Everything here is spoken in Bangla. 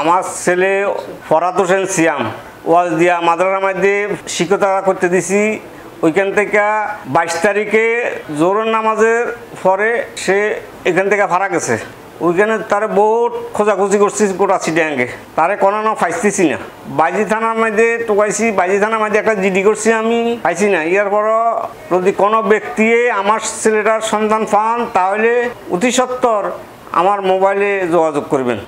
আমার ছেলে ফরাত হোসেন সিয়াম। ওয়াজ দিয়া মাদ্রাসা মধ্যে শিক্ষকতা করতে দিছি। ওইখান থেকে বাইশ তারিখে জোরন নামাজের পরে সে এখান থেকে ভাড়া গেছে। ওইখানে তারে বহুত খোঁজাখুঁজি করছি গোটা সিটিয়াঙ্গে তারে কোনো না না। বাইজি থানার মধ্যে টোকাইছি, বাইজি থানার মধ্যে একটা জিডি করছি আমি, পাইছি না। ইয়ার পর যদি কোনো ব্যক্তি আমার ছেলেটার সন্ধান পান, তাহলে অতি সত্তর আমার মোবাইলে যোগাযোগ করবেন।